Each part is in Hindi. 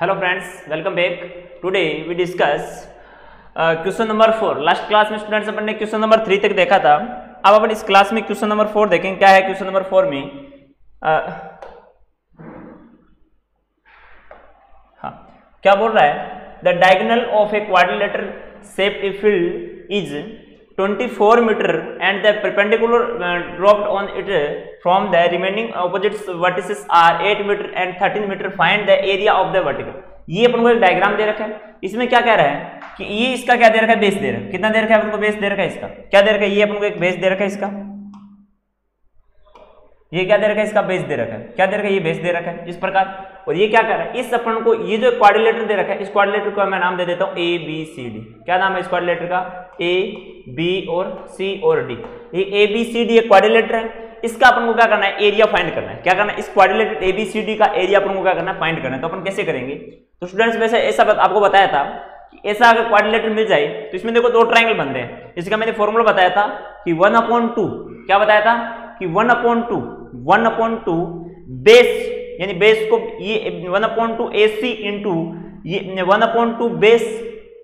hello friends welcome back. Today we discuss question number four last class में स्टूडेंट्स अपन ने क्वेश्चन नंबर थ्री तक देखा था। अब अपन इस क्लास में क्वेश्चन नंबर फोर देखेंगे क्या है क्वेश्चन नंबर फोर में? Uh, हाँ क्या बोल रहा है? The diagonal of a quadrilateral shaped a field is 24 meter and the perpendicular uh, dropped on it from the remaining opposite vertices are 8 meter and 13 meter find the area of the vertical ये अपन को डायग्राम दे रखा है इसमें क्या कह रहा है कि ये इसका क्या दे रखा है बेस दे रखा है कितना दे रखा है अपन को बेस दे रखा है इसका क्या दे रखा है ये अपन को एक बेस दे रखा है इसका ये क्या दे रखा है? इसका बेस दे रखा है। क्या दे रखा है? ये बेस दे रखा है। इस प्रकार। और ये क्या कर रहा है? इस अपन को, ये जो क्वाड्रिलेटर दे रखा है, इस क्वाड्रिलेटर को मैं नाम दे देता हूँ ए बी सी डी क्या नाम है इस क्वाड्रिलेटर का? ए बी और सी और डी ये ए बी सी डी एक क्वाड्रिलेटर है। इसका अपन को क्या करना है? एरिया फाइंड करना है। क्या करना है? इस quadrilateral A B C D का एरिया अपन को क्या करना है? फाइंड करना है। तो अपन कैसे करेंगे? तो स्टूडेंट्स वैसे ऐसा आपको बताया था कि ऐसा अगर क्वाड्रिलेटर मिल जाए तो इसमें देखो दो ट्राइंगल बन रहे हैं। इसका मैंने फॉर्मूला बताया था कि वन अपॉन टू क्या बताया था? कि one upon two one upon two base, यानी बेस को ये one upon two A C into ये one upon two base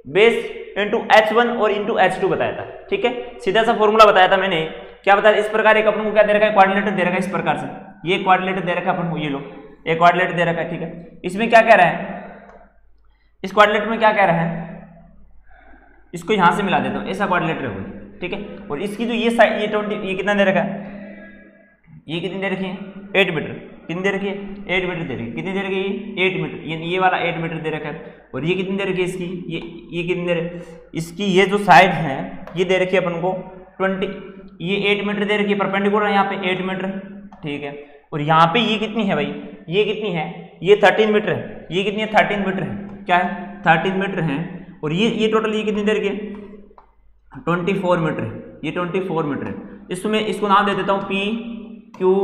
base into H one और इंटू एच टू बताया था। ठीक है? सीधा सा फॉर्मूला बताया था मैंने। क्या बताया इस प्रकार एक अपन को क्या दे रखा है? क्वाड्रिलेटर दे रखा है इस प्रकार से। ये क्वाड्रिलेटर दे रखा है अपन को, ये लो। एक क्वाड्रिलेटर दे रखा है, ठीक है? इसमें क्या कह रहा है? इस क्वाड्रिलेटर में क्या कह रहा है? इसको यहाँ से मिला देता हूँ। ऐसा क्वाड्रिलेटर है ठीक है? और इसकी जो ये साइड ये ट्वेंटी ये कितना दे रखा है? ये कितनी दे रखी है? एट मीटर कितनी दे रखी है? एट मीटर दे रखी कितनी दे रखी है एट मीटर ये ये वाला एट मीटर दे रखा है। और ये कितनी दे रखी है इसकी? ये ये कितनी दे रखी इसकी ये जो साइड है, ये दे रखी है अपन को ट्वेंटी ये एट मीटर दे रखी है परपेंडिकुलर है यहाँ पे एट मीटर ठीक है? और यहाँ पे ये कितनी है भाई? ये कितनी है? ये थर्टीन मीटर है। ये कितनी है? थर्टीन मीटर है। क्या है? थर्टीन मीटर है। और ये ये टोटल ये कितनी देर है? ट्वेंटी फोर मीटर है। ये ट्वेंटी फोर मीटर है। इसमें इसको नाम दे देता हूँ पी क्यू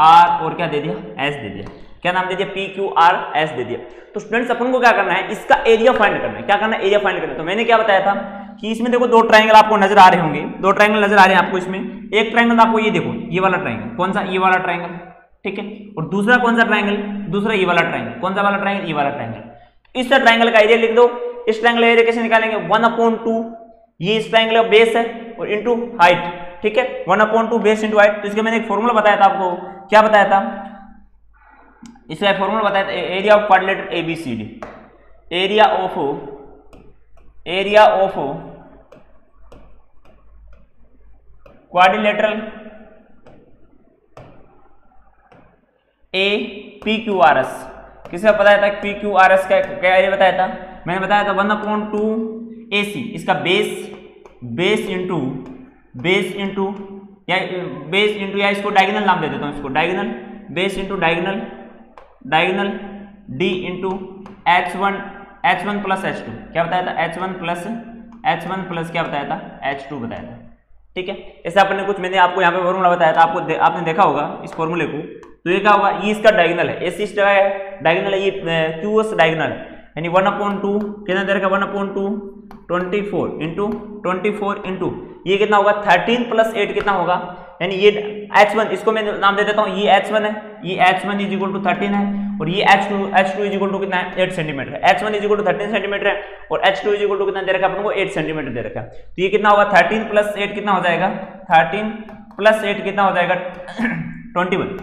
आर और क्या दे दिया? एस दे दिया। क्या नाम दे दिया? पी क्यू आर एस दे दिया। तो स्टूडेंट्स अपन को क्या करना है? इसका एरिया फाइंड करना है। क्या करना है? एरिया फाइंड करना है। तो मैंने क्या बताया था कि इसमें देखो दो ट्राइंगल आपको नज़र आ रहे होंगे। दो ट्राइंगल नज़र आ रहे हैं आपको इसमें। एक ट्राइंगल आपको ये देखो, ये वाला ट्राइंगल कौन सा? ये वाला ट्राइंगल ठीक है? और दूसरा कौन सा ट्राइंगल दूसरा ये वाला ट्राइंगल कौन सा वाला ट्राइंगल ये वाला ट्राइंगल इस ट्राइंगल का एरिया लिख दो। इस ट्राइंगल एरिया कैसे निकालेंगे? वन अपॉन टू ये इस ट्राइंगल का बेस है और इंटू हाइट ठीक है? One upon two base into height तो इसका मैंने एक फॉर्मूला बताया था आपको। क्या बताया था? इसका फॉर्मूला बताया था area of quadrilateral A B C D area of area of quadrilateral A P Q R S किसका बताया था? पी क्यू आर एस का, क्या एरिया बताया था? मैंने बताया था one upon two A C इसका base base into base into या बेस इंटू या इसको डायगोनल नाम दे देता हूँ इसको। Diagonal base into diagonal diagonal D into H one H one plus H two क्या बताया था? H one plus H one plus क्या बताया था? एच टू बताया था। ठीक है? ऐसे आपने कुछ मैंने आपको यहाँ पे फॉर्मूला बताया था आपको दे, आपने देखा होगा इस फॉर्मूले को। तो ये क्या होगा? ये इसका डायगोनल है। एस इस डायगोनल है ये क्यू एस डायगोनल यानी वन अपॉन टू कितना दे रखा one upon two twenty four into twenty four into ये कितना होगा? थर्टीन प्लस एट कितना होगा? यानी ये एच वन इसको मैं नाम दे देता हूँ, ये एच वन है, ये H one is equal to thirteen है, और ये H two H two is equal to कितना है? एट सेंटीमीटर है। H one is equal to thirteen centimetre है, और H two is equal to कितना दे रखा है? अपन को एट सेंटीमीटर दे रखा है। तो ये कितना होगा? थर्टीन प्लस एट कितना हो जाएगा? थर्टीन प्लस एट कितना हो जाएगा? ट्वेंटी वन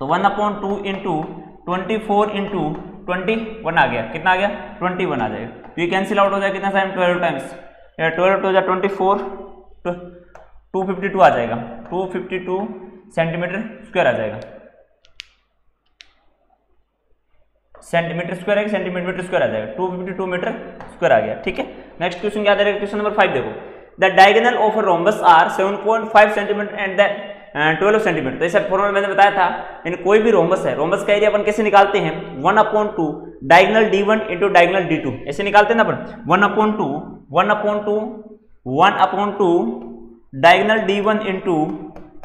तो one upon two into twenty four into twenty one आ गया। कितना आ गया? ट्वेंटी वन आ जाएगा। तो ये कैंसिल आउट हो जाएगा कितना time twelve times twelve two twenty four two fifty two आ जाएगा। Two fifty two centimetre square आ जाएगा। सेंटीमीटर स्क्वायर है सेंटीमीटर स्क्वायर आ जाएगा? Two fifty two metre square आ गया, ठीक है? नेक्स्ट क्वेश्चन क्या दे जाएगा क्वेश्चन नंबर फाइव देखो। The diagonal of rhombus are seven point five centimetre and the twelve centimetre तो ऐसा फॉर्मूला मैंने बताया था, यानी कोई भी रोम्बस है रोम्बस का एरिया अपन कैसे निकालते हैं? One upon two diagonal D one into diagonal D two ऐसे निकालते हैं ना अपन? One upon two one upon two one upon two diagonal D one into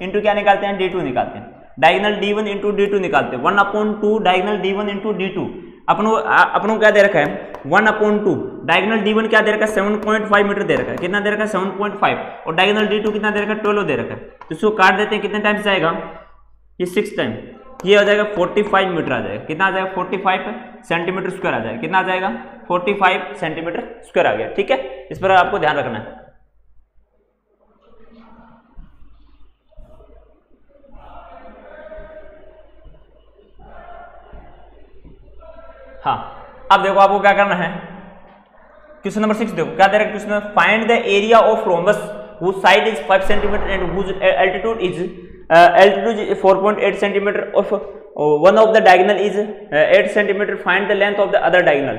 into क्या निकालते हैं? डी टू निकालते हैं। Diagonal D one into D two निकालते हैं। One upon two diagonal D one into D two अपन अपनों क्या दे रखा है? One upon two. Diagonal D one क्या दे रखा है? सेवन पॉइंट फाइव मीटर दे रखा है। कितना दे रखा है? Seven point five. और डायगनल डी टू कितना दे रखा है? ट्वेल्व दे रखा है। तो इसको काट देते हैं, कितने टाइम्स जाएगा? ये सिक्स टाइम ये आ जाएगा 45 मीटर आ जाएगा। कितना आ जाएगा? 45 सेंटीमीटर स्क्वायर आ जाएगा। कितना आ जाएगा? 45 सेंटीमीटर स्क्वायर आ गया। ठीक है? इस पर आपको ध्यान रखना है। हाँ। अब देखो आपको क्या करना है? क्वेश्चन नंबर सिक्स देखो। क्या दे रहा है question find the area of rhombus side is five centimetre and altitude is altitude is four point eight centimetre of one of the diagonal is eight centimetre find the length of the other diagonal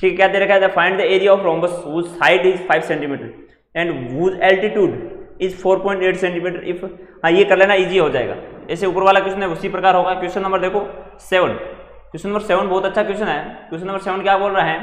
ठीक है, क्या दे रखा है? Find the area of rhombus side is five centimetre and whose altitude is 4.8 centimetre if हाँ ये कर लेना ईजी हो जाएगा। ऐसे ऊपर वाला क्वेश्चन है उसी प्रकार होगा। क्वेश्चन नंबर देखो सेवन क्वेश्चन नंबर सेवन बहुत अच्छा क्वेश्चन है। क्वेश्चन नंबर सेवन क्या बोल रहा है?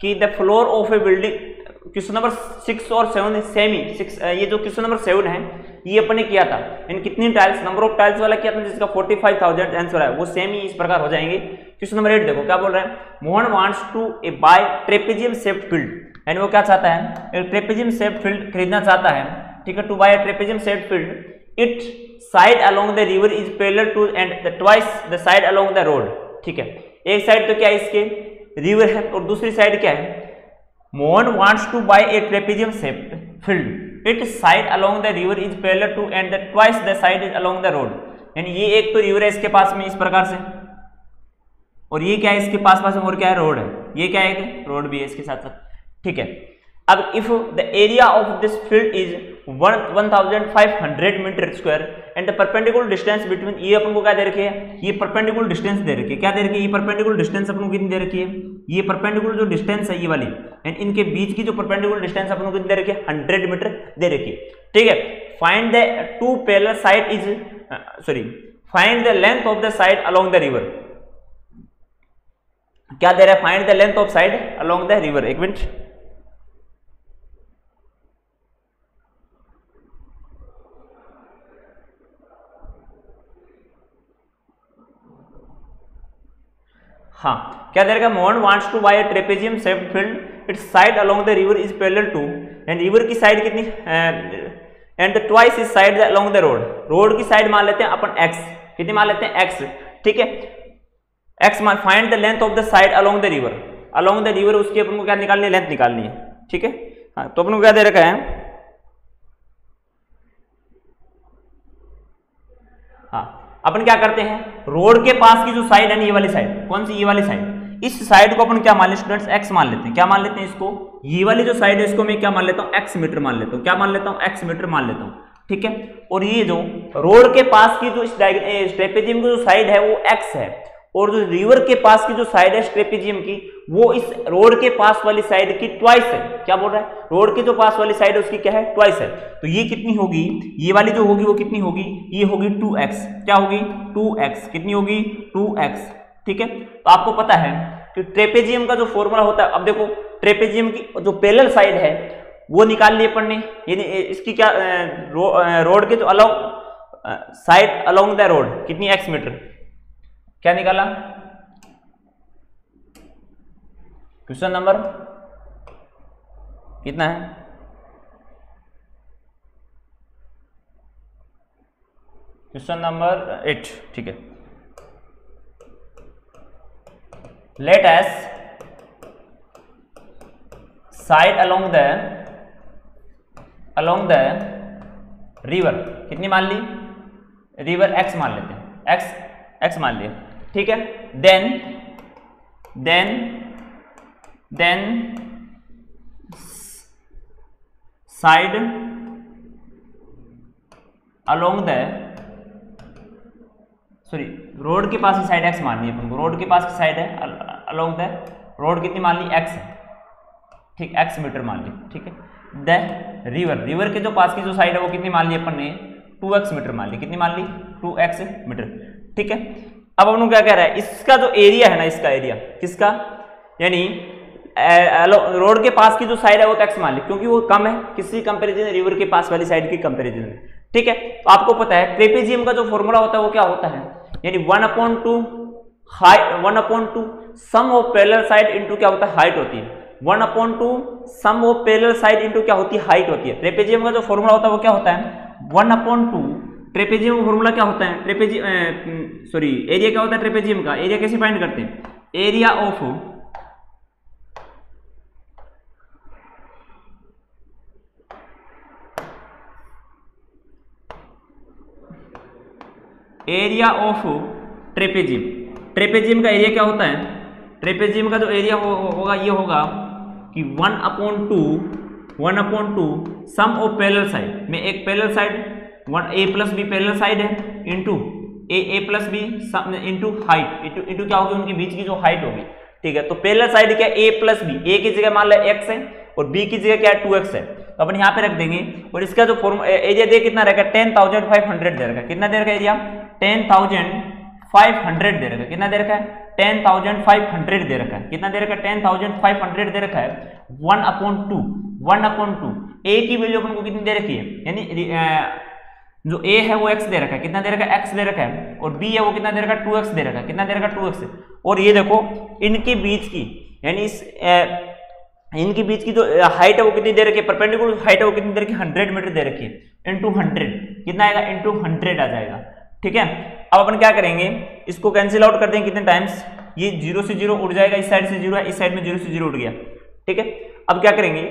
कि the floor of a building question number six और सेवन सेम सिक्स ये जो क्वेश्चन नंबर सेवन है, ये अपने किया था। इन कितनी टाइल्स नंबर ऑफ़ टाइल्स वाला किया था, जिसका फोर्टी फाइव थाउज़ेंड आंसर है वो सेम ही इस प्रकार हो जाएँगे। क्वेश्चन नंबर एट देखो, क्या बोल रहे हैं? Mohan wants to a buy trapezium shaped field यानी वो क्या चाहता है? ट्रेपेजियम सेफ़ फ़ील्ड खरीदना चाहता है। ठीक है to buy trapezium shaped field it side along the river is parallel to and the twice the side along the road ठीक है। एक साइड तो क्या है इसके? रिवर है और दूसरी साइड क्या है? Mohan wants to buy a trapezium shaped field it side along the river is parallel to and the twice the side is along the road यानी ये एक तो रिवर है इसके पास में इस प्रकार से और ये क्या है इसके पास पास में और क्या है रोड है ये क्या है रोड भी है इसके साथ साथ ठीक है अब if the area of this field is 1500 metre square and perpendicular distance between ये अपन को क्या दे रखी है? ये परपेंडिकुलर डिस्टेंस दे रखी है। क्या दे रखी है? ये परपेंडिकुलर डिस्टेंस अपन को कितनी दे रखी है? ये परपेंडिकुलर जो डिस्टेंस है ये वाली एंड इनके बीच की जो परपेंडिकुलर डिस्टेंस अपन को कितनी दे रखी है? 100 मीटर दे रखी है। ठीक है? Find the two parallel side is sorry find the length of the side along the river क्या दे रहा है? Find the length of side along the river एक मिनट। हाँ क्या दे रहा Mohan wants to buy trapezium shaped field its side along the river is parallel to and river की साइड कितनी and twice is side along the road road की साइड मान लेते हैं अपन एक्स कितनी मान लेते हैं एक्स ठीक है? एक्स मान find the length of the side along the river along the river उसकी अपन को क्या निकालनी है? लेंथ निकालनी है. ठीक है? हाँ तो अपन को क्या दे रखा है? हाँ अपन क्या करते हैं? रोड के पास की जो साइड है ये वाली साइड कौन सी? ये वाली साइड इस साइड को अपन क्या मान लेते स्टूडेंट्स एक्स मान लेते हैं। क्या मान लेते हैं इसको? ये वाली जो साइड है, इसको मैं क्या मान लेता हूँ? एक्स मीटर मान लेता हूँ। क्या मान लेता हूँ? एक्स मीटर मान लेता हूँ। ठीक है? और ये जो रोड के पास की जो स्ट्रेपेजियम की जो साइड है, वो एक्स है। और जो रिवर के पास की जो साइड है स्ट्रेपेजियम की वो इस रोड के पास वाली साइड की ट्वाइस है। क्या बोल रहा है? रोड के जो पास वाली साइड है उसकी क्या है? ट्वाइस है। तो ये कितनी होगी? ये वाली जो होगी वो कितनी होगी? ये होगी 2x क्या होगी? 2x कितनी होगी? 2x ठीक है? तो आपको पता है कि ट्रेपेजियम का जो फॉर्मूला होता है अब देखो ट्रेपेजियम की जो पेलर साइड है वो निकाल लिए पढ़ने यानी इसकी क्या रो, रोड के जो along side along the road कितनी एक्स मीटर क्या निकाला? क्वेश्चन नंबर कितना है? क्वेश्चन नंबर एट ठीक है। Let's side along the along the river कितनी मान ली? रिवर एक्स मान लेते हैं। एक्स एक्स मान लिया। ठीक है? Then then then side along the sorry road के पास साइड एक्स मान ली अपन को। रोड के पास की साइड है अलोंग द रोड कितनी मान ली? एक्स है। ठीक एक्स मीटर मान ली। ठीक है? द रिवर रिवर के जो पास की जो साइड है वो कितनी मान ली अपन ने? टू एक्स मीटर मान ली। कितनी मान ली? To x metre. ठीक है? अब अपन क्या कह रहा है? इसका जो एरिया है ना, इसका एरिया किसका? यानी रोड के पास की जो साइड है, वो टैक्स मान ली क्योंकि वो कम है। किसी कंपेरिजन रिवर के पास वाली साइड की कंपेरिजन में। ठीक है? तो आपको पता है ट्रेपेजियम का जो फॉर्मूला होता है, वो क्या होता है? यानी one upon two height one upon two sum of parallel side into क्या होता है? हाइट होती है। One upon two sum of parallel side into क्या होती है? हाइट होती है। ट्रेपेजियम का जो फॉर्मूला होता है, वो क्या होता है? वन अपॉन टू ट्रेपेजियम का फॉर्मूला क्या होता है? ट्रेपेजियम सॉरी एरिया क्या होता है ट्रेपेजियम का? एरिया कैसे फाइंड करते हैं? Area of area of trapezium trapezium का एरिया क्या होता है? ट्रेपेजियम का जो एरिया हो, होगा ये होगा कि one upon two one upon two sum of parallel side में एक parallel side one A plus B parallel side है? Into A A plus B into height into into क्या होगी? उनके बीच की जो हाइट होगी। ठीक है? तो पैरेलल साइड क्या ए प्लस बी ए की जगह मान लो एक्स है और बी की जगह क्या है टू एक्स है। तो अपन यहाँ पे रख देंगे और इसका जो फॉर्म एरिया दे कितना रहेगा? टेन थाउज़ेंड फाइव हंड्रेड दे रखा कितना दे रखा area ten thousand five hundred दे रखा कितना दे रखा है? टेन थाउज़ेंड फाइव हंड्रेड दे रखा है। कितना दे रखा है? टेन थाउज़ेंड फाइव हंड्रेड दे रखा है। One upon two one upon two A की वैल्यू अपन को कितनी दे रखी है? यानी जो ए है वो एक्स दे रखा है। कितना दे रखा है? एक्स दे रखा है। और बी है वो कितना दे रखा है? टू एक्स दे रखा है। कितना दे रखा है? टू एक्स और ये देखो इनके बीच की यानी इस ए, इनके बीच की जो हाइट है वो कितनी दे रखी है? परपेंडिकुलर हाइट है वो कितनी दे रखी है? हंड्रेड मीटर दे रखी है। इंटू हंड्रेड कितना आएगा? इंटू हंड्रेड आ जाएगा। ठीक है? अब अपन क्या करेंगे? इसको कैंसिल आउट कर देंगे कितने टाइम्स ये ज़ीरो से ज़ीरो उड़ जाएगा इस साइड से ज़ीरो है इस साइड में ज़ीरो से ज़ीरो उड़ गया। ठीक है? अब क्या करेंगे?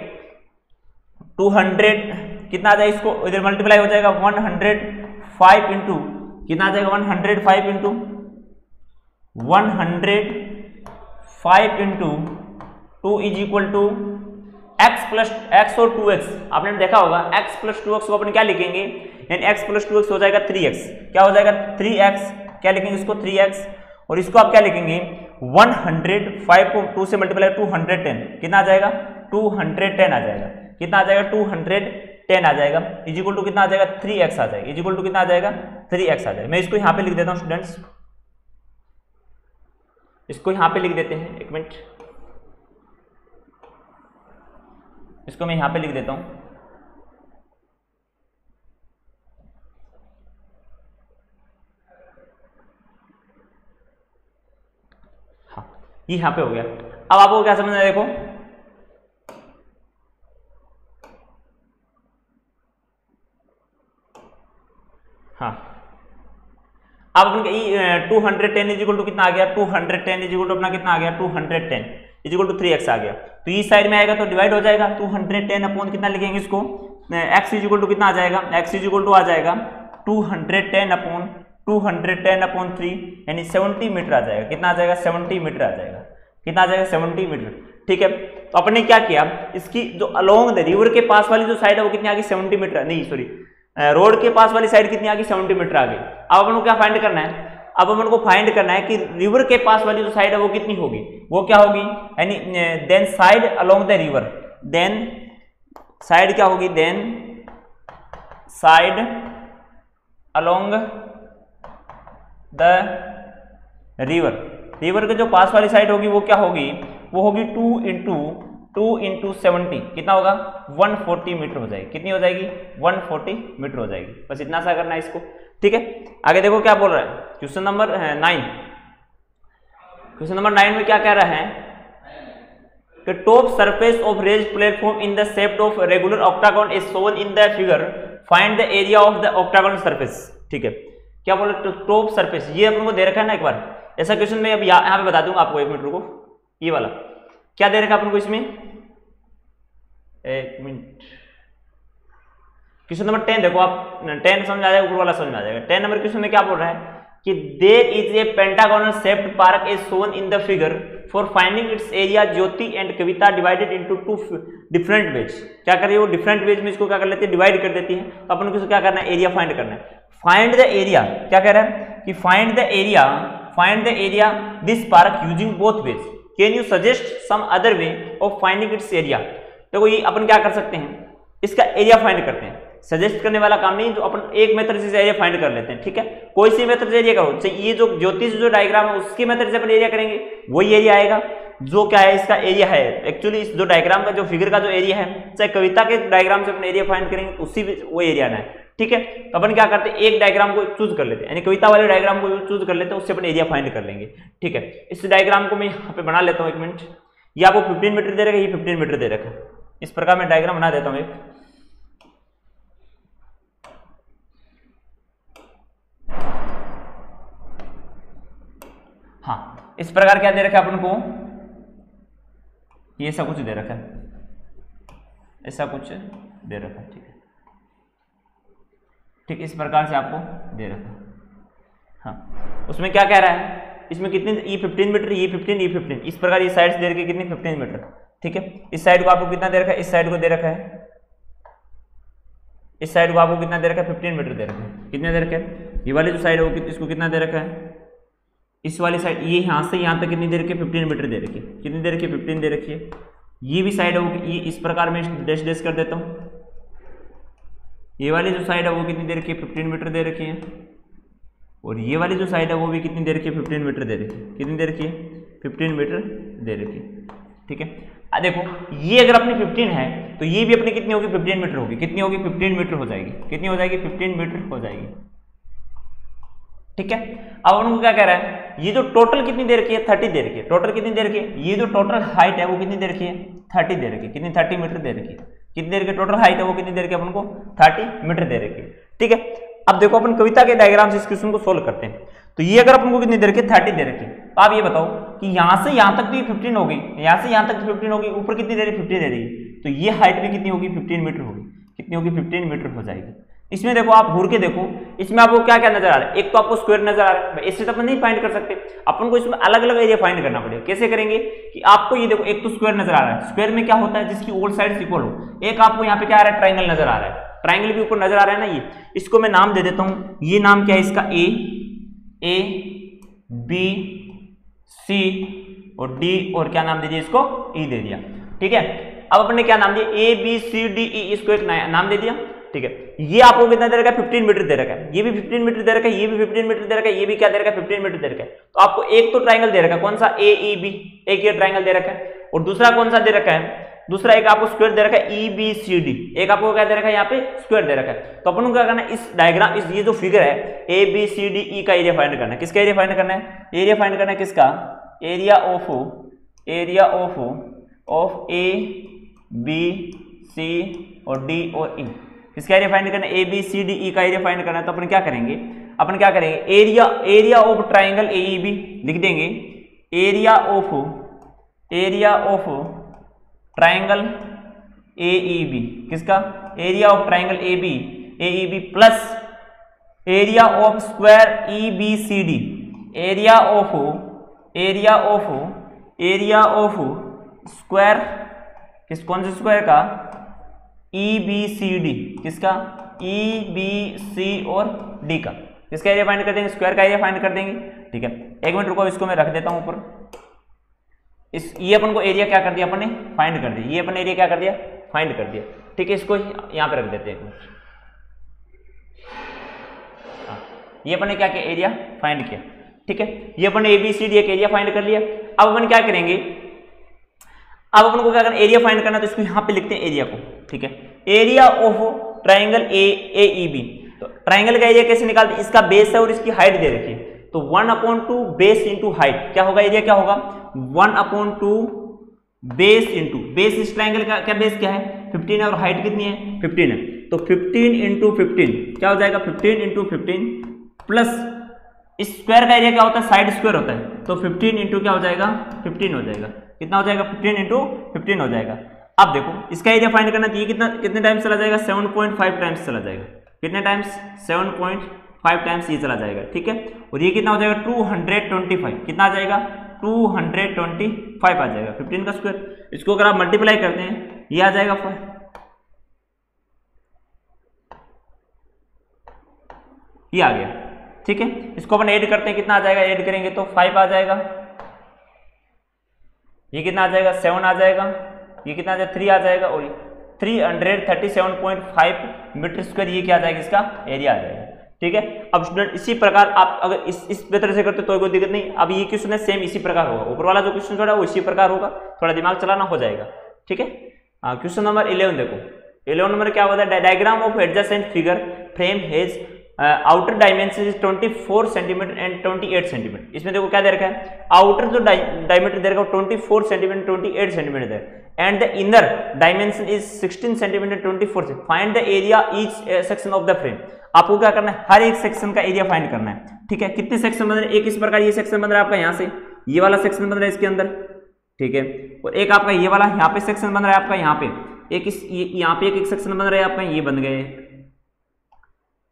200 कितना आ जाएगा इसको? इधर मल्टीप्लाई हो जाएगा 105 हंड्रेड फाइव इंटू कितना आ जाएगा? 105 hundred five into one hundred five into two is equal to X plus X और टू एक्स आपने देखा होगा एक्स प्लस टू एक्स को अपन क्या लिखेंगे? यानी एक्स प्लस टू एक्स हो जाएगा थ्री एक्स क्या हो जाएगा? थ्री एक्स क्या लिखेंगे इसको? थ्री एक्स और इसको आप क्या लिखेंगे? 100 फाइव को टू से मल्टीप्लाई टू हंड्रेड टेन कितना आ जाएगा? 210 आ जाएगा. कितना आ जाएगा? 210 आ जाएगा इजिकल टू कितना आ जाएगा? 3x आ जाएगा। इजिकल टू कितना आ जाएगा? 3x आ जाएगा। मैं इसको यहाँ पे लिख देता हूँ स्टूडेंट्स इसको यहाँ पे लिख देते हैं, एक मिनट। इसको मैं यहाँ पे लिख देता हूँ, ये यहाँ पे हो गया। अब आपको क्या समझना है, देखो। हाँ। अब अपन two hundred ten is equal to कितना आ गया? Two hundred ten is equal to अपना कितना आ गया? Two hundred ten is equal to three X आ गया। तो इस साइड में आएगा तो डिवाइड हो जाएगा। टू हंड्रेड टेन अपॉन कितना लिखेंगे इसको? एक्स इजिकल टू कितना आ जाएगा? एक्स इजिकल टू आ जाएगा two hundred ten upon two hundred ten upon three यानी सेवेंटी मीटर आ जाएगा। कितना आ जाएगा? सेवेंटी मीटर आ जाएगा। कितना आ जाएगा? Seventy metre. ठीक है? तो अपने क्या किया? इसकी जो अलोंग द रिवर के पास वाली जो साइड है, वो कितनी आ गई? Seventy metre. नहीं सॉरी रोड के पास वाली साइड कितनी आ गई? सेवेंटी मीटर आ गई। अब अपन को क्या फाइंड करना है? अब अपन को फाइंड करना है कि रिवर के पास वाली जो साइड है वो कितनी होगी? वो क्या होगी? यानी then side along the river then side क्या होगी? Then side along the river river के जो पास वाली साइड होगी, वो क्या होगी? वो होगी two into two into seventy कितना होगा? वन फोर्टी मीटर हो जाएगी। कितनी हो जाएगी? वन फोर्टी मीटर हो जाएगी। बस इतना सा करना है इसको। ठीक है? आगे देखो क्या बोल रहा है। Question number nine question number nine में क्या कह रहा है? कि top surface of raised platform in the shape of regular octagon is shown in the figure find the area of the octagon surface ठीक है? क्या बोले तो टॉप सरफेस ये अपन को दे रखा है ना एक बार? ऐसा क्वेश्चन मैं अब यहाँ पे बता दूँगा आपको एक मिनट, रुको। ये वाला। क्या दे रखा अपन को इसमें? एक मिनट। क्वेश्चन नंबर टेन देखो आप टेन समझ आ जाएगा, ऊपर वाला समझ आ जाएगा। टेन नंबर क्वेश्चन में क्या बोल रहा है कि there is a pentagonal shaped park is shown in the figure for finding its area Jyoti and Kavita divided into two different ways क्या कर रही है वो? डिफरेंट वेज में इसको क्या कर लेती है? डिवाइड कर देती है। तो अपन को क्या करना है? एरिया फाइंड करना है। फाइंड द एरिया क्या कह रहा है? कि find the area find the area this park using both ways can you suggest some other way of finding its area देखो ये अपन क्या कर सकते हैं? इसका एरिया फाइंड करते हैं। सजेस्ट करने वाला काम नहीं, जो अपन एक मेथड से एरिया फाइंड कर लेते हैं, ठीक है? कोई सी मेथड से एरिया करो चाहिए ये जो ज्योतिष जो डायग्राम है, उसकी मेथड से अपन एरिया करेंगे, वही एरिया आएगा। जो क्या है, इसका एरिया है। एक्चुअली इस जो डायग्राम का जो फिगर का जो एरिया है, चाहे कविता के डायग्राम से अपन एरिया फाइंड करेंगे, उसी वो एरिया ना है। ठीक है? तो अपन क्या करते हैं? एक डायग्राम को चूज़ कर लेते हैं। यानी कविता वाले डायग्राम को चूज़ कर लेते हैं, उससे अपन एरिया फाइंड कर लेंगे। ठीक है? इस डायग्राम को मैं यहाँ पे बना लेता हूँ एक मिनट ये आपको फिफ्टीन मीटर दे रखा ये फिफ्टीन मीटर दे रखा इस प्रकार मैं डायग्राम बना देता हूँ एक। हाँ इस प्रकार क्या दे रखा है अपन को? ये ऐसा कुछ दे रखा है। ऐसा कुछ दे रखा है, ठीक ठीक, इस प्रकार से आपको दे रखा है। उसमें क्या कह रहा है? इसमें कितने E fifteen metre E fifteen E fifteen इस प्रकार ये साइड दे रखी कितनी? फिफ्टीन मीटर ठीक है? इस साइड को आपको कितना दे रखा है? इस साइड को दे रखा है। इस साइड को आपको कितना दे रखा है? फिफ्टीन मीटर दे रखा है। कितने दे रखा है? ये वाली जो साइड है इसको कितना दे रखा है? इस वाली साइड ये यहाँ से यहाँ तक कितनी दे रखी है? फिफ्टीन मीटर दे रखी है। कितनी दे रखी है? फिफ्टीन दे रखी है। ये भी साइड है ये इस प्रकार में डेश डेश कर देता हूँ। ये वाली जो साइड है वो कितनी दे रखी है फिफ्टीन मीटर दे रखी है। और ये वाली जो साइड है वो भी कितनी दे रखी है फिफ्टीन मीटर दे रखी है। कितनी दे रखी है फिफ्टीन मीटर दे रखी ठीक है? देखो, ये अगर अपनी 15 है तो ये भी अपनी कितनी होगी? 15 मीटर होगी। कितनी होगी? 15 मीटर हो जाएगी। कितनी हो जाएगी? 15 मीटर हो जाएगी। ठीक है? अब उनको क्या कह रहा है? ये जो टोटल कितनी देर की है? 30 देर की टोटल कितनी देर की ये जो टोटल हाइट है, वो कितनी देर की है? 30 देर की कितनी? 30 मीटर देर की कितनी देर के टोटल हाइट है वो कितनी देर की अपन को? 30 मीटर दे रखी ठीक है? अब देखो अपन कविता के डायग्राम से इस क्वेश्चन को सोल्व करते हैं। तो ये अगर अपन को कितनी देर की थर्टी दे रखी तो आप ये बताओ कि यहाँ से यहाँ तक तो ये फिफ्टीन होगी यहाँ से यहाँ तक तो फिफ्टीन होगी ऊपर कितनी देर फिफ्टीन दे रही। तो ये हाइट भी कितनी होगी? फिफ्टीन मीटर होगी। कितनी होगी? फिफ्टीन मीटर हो जाएगी। इसमें देखो, आप घूर के देखो। इसमें आपको क्या क्या नज़र आ रहा है? एक तो आपको स्क्वायर नज़र आ रहा है। इससे तो अपन नहीं फाइंड कर सकते। अपन को इसमें अलग अलग एरिया फाइंड करना पड़ेगा। कैसे करेंगे? कि आपको ये देखो, एक तो स्क्वायर नज़र आ रहा है। स्क्वायर में क्या होता है? जिसकी ओल्ड साइड इक्वल हो। एक आपको यहाँ पे क्या आ रहा है? ट्राइंगल नज़र आ रहा है। ट्राइंगल भी ऊपर नज़र आ रहा है ना ये? इसको मैं नाम दे देता हूँ। ये नाम क्या है इसका? ए ए बी सी और डी और क्या नाम दे दिया इसको? ई e दे दिया। ठीक है? अब अपने क्या नाम दिया? ए बी सी डी ई इसको एक नाम दे दिया। ठीक है? ये आपको कितना दे रखा है 15 मीटर दे रखा है ये भी 15 मीटर दे रखा है ये भी 15 मीटर दे रखा है ये भी क्या दे रखा है 15 मीटर दे रखा है तो आपको एक तो ट्राइंगल दे रखा है कौन सा ए ई बी एक ये ट्राइंगल दे रखा है और दूसरा कौन सा दे रखा है दूसरा एक आपको स्क्वायर दे रखा है ई बी सी डी एक आपको क्या दे रखा है यहाँ पे स्क्वायर दे रखा है तो अपन को क्या करना है इस डायग्राम इस ये जो फिगर है ए बी सी डी ई का एरिया फाइंड करना है किसका एरिया फाइंड करना है एरिया फाइंड करना है किसका area of area of of A B C और डी और ई किसका एरिया फाइंड करना A B C D E का एरिया फाइंड करना है तो अपन क्या करेंगे? अपन क्या करेंगे? Area area of triangle A B लिख देंगे। Area of area of triangle A E B किसका? Area of triangle A B A E B plus area of square E B C D area of area of area of square किस, कौन से स्क्वायर का? ई बी सी डी किसका? ई बी सी और डी का। किसका एरिया फाइंड कर देंगे स्क्वायर का एरिया फाइंड कर देंगे। ठीक है? एक मिनट रुको इसको मैं रख देता हूँ ऊपर। इस ये अपन को एरिया क्या कर दिया? अपन ने फाइंड कर दिया। ये अपन एरिया क्या कर दिया? फाइंड कर दिया। ठीक है इसको यहाँ पे रख देते हैं हाँ, ये अपन ने क्या किया? एरिया फाइंड किया। ठीक है? ये अपन ने एबीसीडी एक एरिया फाइंड कर लिया। अब अपन क्या करेंगे? अब अपन को क्या करना एरिया फाइंड करना तो इसको यहाँ पे लिखते हैं एरिया को, ठीक है? Area of triangle A A B तो ट्राइंगल का एरिया कैसे निकालते हैं? इसका बेस है और इसकी हाइट दे रखी है तो one upon two base into height क्या होगा एरिया क्या होगा? One upon two base into base इस ट्राइंगल का क्या बेस क्या है? 15 है और हाइट कितनी है? 15 है। तो 15 इंटू फिफ्टीन क्या हो जाएगा? 15 इंटू फिफ्टीन प्लस स्क्वायर का एरिया क्या होता है? साइड स्क्वायर होता है। तो 15 इंटू क्या हो जाएगा? 15 हो जाएगा। कितना हो जाएगा? 15 इंटू फिफ्टीन हो जाएगा। अब देखो, इसका एरिया फाइंड करना चाहिए, कितना, कितने टाइम्स चला जाएगा? 7.5 टाइम्स चला जाएगा। कितने टाइम्स 7.5 टाइम्स ये चला जाएगा, ठीक है? और ये कितना हो जाएगा? 225 कितना आ जाएगा? 225 आ जाएगा 15 का स्क्वायर इसको अगर आप मल्टीप्लाई करते हैं, ये आ जाएगा फाइव ये आ गया, ठीक है? इसको अपन ऐड करते हैं, कितना आ जाएगा? ऐड करेंगे तो फाइव आ जाएगा। ये कितना आ जाएगा? सेवन आ जाएगा। ये कितना आ जाएगा थ्री आ जाएगा। और three hundred thirty seven point five metre square ये क्या आ जाएगा इसका? एरिया आ जाएगा। ठीक है? अब स्टूडेंट इसी प्रकार आप अगर इस इस तरह से करते तो कोई दिक्कत नहीं। अब ये क्वेश्चन है सेम इसी प्रकार होगा। ऊपर वाला जो क्वेश्चन छोड़ा वो इसी प्रकार होगा। थोड़ा दिमाग चलाना हो जाएगा। ठीक है? क्वेश्चन नंबर इलेवन देखो। इलेवन नंबर क्या होता है? Diagram of adjacent figure frame has outer dimension is 24 centimetre and 28 centimetre इसमें देखो क्या दे रखा है? आउटर जो डायमीटर दे रखा है 24 सेंटीमीटर 28 सेंटीमीटर है। And the inner dimension is 16 centimetre 24 से find the area each section of the frame आपको क्या करना है? हर एक सेक्शन का एरिया फाइंड करना है। ठीक है? कितने सेक्शन बन रहे हैं? एक इस प्रकार ये सेक्शन बन रहा है आपका यहाँ से। ये वाला सेक्शन बन रहा है इसके अंदर। ठीक है? और एक आपका ये वाला यहाँ पे सेक्शन बन रहा है आपका यहाँ पे। एक इस यहाँ पे एक, एक सेक्शन बन रहा है आपका ये बन गए।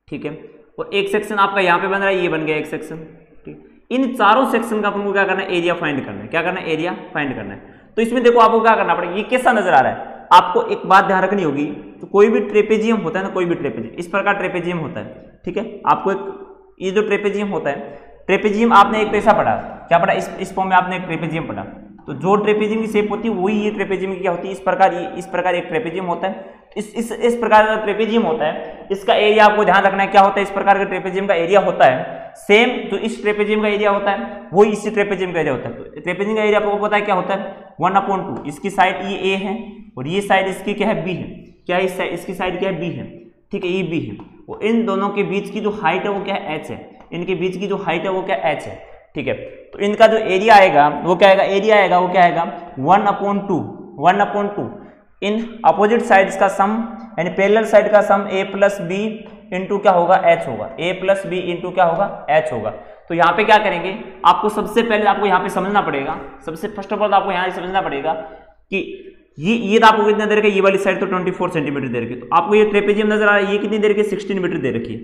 ठीक है? और एक सेक्शन आपका यहाँ पे बन रहा है, ये बन गया एक सेक्शन ठीक। इन चारों सेक्शन का अपन को क्या करना है? एरिया फाइंड करना है। क्या करना है? एरिया फाइंड करना है। तो इसमें देखो आपको क्या करना पड़ेगा? ये कैसा नज़र आ रहा है? आपको एक बात ध्यान रखनी होगी तो कोई भी ट्रेपेजियम होता है ना, कोई भी ट्रेपेजियम इस प्रकार ट्रेपेजियम होता है, ठीक है? आपको एक, ये जो ट्रेपेजियम होता है ट्रेपेजियम आपने एक पैसा पढ़ा, क्या पढ़ा? इस इस फॉर्म में आपने एक ट्रेपेजियम पढ़ा। तो जो ट्रेपेजियम की शेप होती है, वही ये ट्रेपेजियम की क्या होती है? इस प्रकार इस प्रकार एक ट्रेपेजियम होता है। इस इस इस प्रकार का ट्रेपेजियम होता है। इसका एरिया आपको ध्यान रखना है, क्या होता है? इस प्रकार का ट्रेपेजियम का एरिया होता है। सेम जो इस ट्रेपेजियम का एरिया होता है, वो इसी ट्रेपेजियम का एरिया होता है। तो ट्रेपेजियम का एरिया आपको पता है क्या होता है? वन अपॉन टू इसकी साइड ये ए है और ये साइड इसकी क्या है? बी है। क्या इस साइड इसकी साइड क्या है? बी है। ठीक है, ये बी है। और इन दोनों के बीच की जो हाइट है, वो क्या है? एच है। इनके बीच की जो हाइट है, वो क्या एच है? ठीक है तो इनका जो एरिया आएगा, वो क्या आएगा? एरिया आएगा, वो क्या आएगा? One upon two one upon two इन अपोजिट साइड्स का सम यानी पैरेलल साइड का sum A plus B into क्या होगा? एच होगा। ए प्लस बी इंटू क्या होगा? एच होगा। तो यहाँ पे क्या करेंगे? आपको सबसे पहले आपको यहाँ पे समझना पड़ेगा। सबसे फ़र्स्ट ऑफ़ ऑल आपको यहाँ समझना पड़ेगा कि ये ये तो आपको कितना दे रखा है? ये वाली साइड तो 24 सेंटीमीटर दे रखी तो आपको ये ट्रेपेजियम नज़र आ रहा है। ये कितनी देर की? 16 मीटर दे रखी है।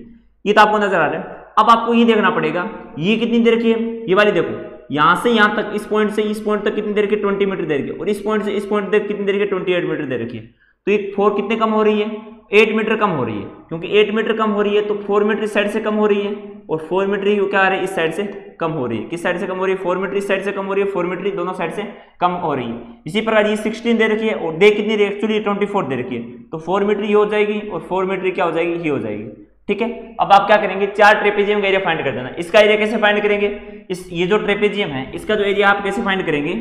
ये तो आपको नज़र आ रहा है। अब आपको ये देखना पड़ेगा। ये कितनी देर की है? ये वाली देखो। यहाँ से यहाँ तक, इस पॉइंट से इस पॉइंट तक कितनी देर की? 20 मीटर दे रखी है और इस पॉइंट से इस पॉइंट तक कितनी देर की? 28 मीटर दे रखी है तो ये फोर कितने कम हो रही है? एट मीटर कम हो रही है। क्योंकि एट मीटर कम हो रही है तो फोर मीटर इस साइड से कम हो रही है। और फोर मीटर ही क्या आ रहा है? इस साइड से कम हो रही है। किस साइड से कम हो रही है? फोर मीटर इस साइड से कम हो रही है, फोर मीटर दोनों साइड से कम हो रही है। इसी प्रकार ये सिक्सटीन दे रखी है, और दे कितनी एक्चुअली ट्वेंटी फोर दे रखी है। तो फोर मीटर ये हो जाएगी, और फोर मीटर क्या हो जाएगी? ये हो जाएगी। ठीक है? अब आप क्या करेंगे? चार ट्रेपेजियम का एरिया फाइंड कर देना। इसका एरिया कैसे फाइंड करेंगे? इस, ये जो ट्रेपेजियम है, इसका जो एरिया आप कैसे फाइंड करेंगे?